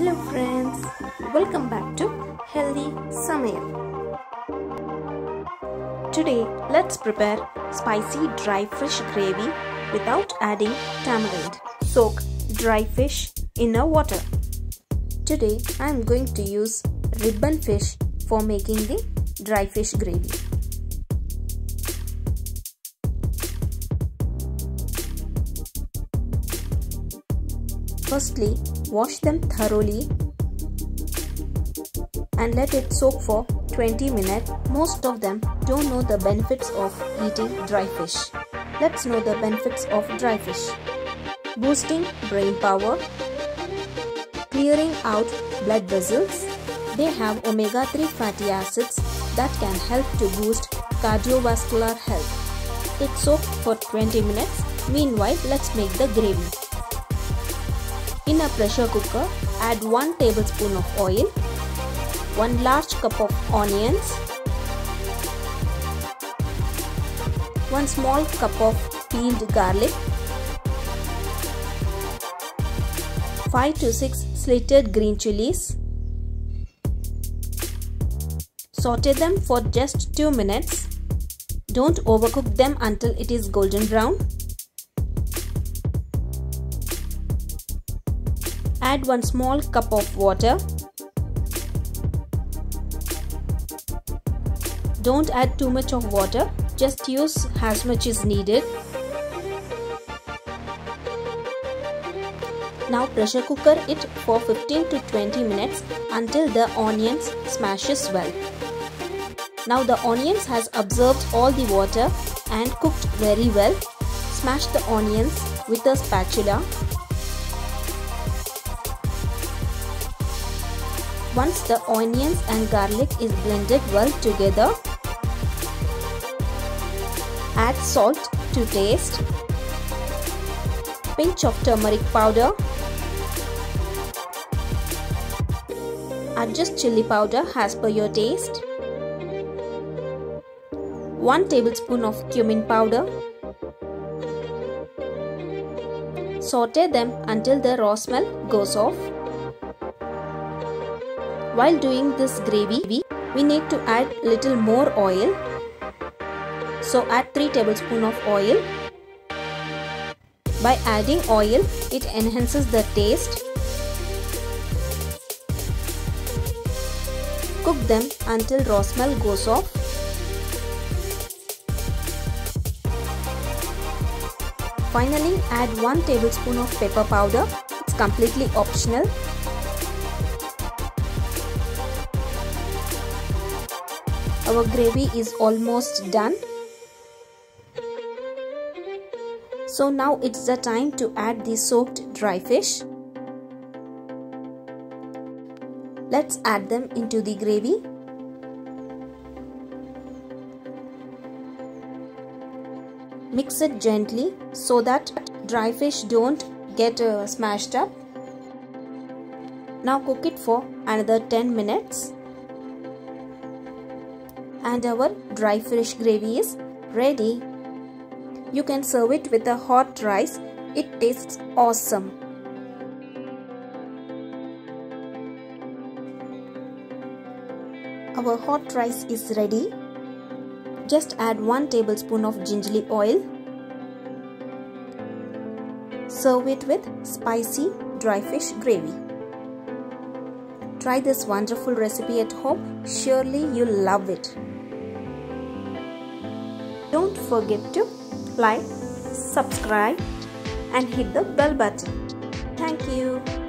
Hello friends, welcome back to Healthy Samayal. Today let's prepare spicy dry fish gravy without adding tamarind. Soak dry fish in a water. Today I am going to use ribbon fish for making the dry fish gravy. Firstly, wash them thoroughly and let it soak for 20 minutes. Most of them don't know the benefits of eating dry fish. Let's know the benefits of dry fish. Boosting brain power, clearing out blood vessels. They have omega 3 fatty acids that can help to boost cardiovascular health. It soaked for 20 minutes. Meanwhile, let's make the gravy. In a pressure cooker, add 1 tablespoon of oil, 1 large cup of onions, 1 small cup of peeled garlic, 5 to 6 slitted green chilies. Saute them for just 2 minutes. Don't overcook them until it is golden brown. Add 1 small cup of water. Don't add too much of water, just use as much as needed. Now pressure cooker it for 15 to 20 minutes until the onions smashes well. Now the onions has absorbed all the water and cooked very well. Smash the onions with a spatula Once the onions and garlic is blended well together, add salt to taste, pinch of turmeric powder, adjust chili powder as per your taste, 1 tablespoon of cumin powder, saute them until the raw smell goes off. While doing this gravy, we need to add little more oil. So add 3 tablespoon of oil. By adding oil, it enhances the taste. Cook them until raw smell goes off. Finally, add 1 tablespoon of pepper powder. It's completely optional. Our gravy is almost done. So now it's the time to add the soaked dry fish. Let's add them into the gravy. Mix it gently so that dry fish don't get uh, smashed up. Now cook it for another 10 minutes and our dry fish gravy is ready. You can serve it with a hot rice. It tastes awesome. Our hot rice is ready. Just add 1 tablespoon of gingerly oil. Serve it with spicy dry fish gravy. Try this wonderful recipe at home. Surely you'll love it. Don't forget to like, subscribe and hit the bell button. Thank you.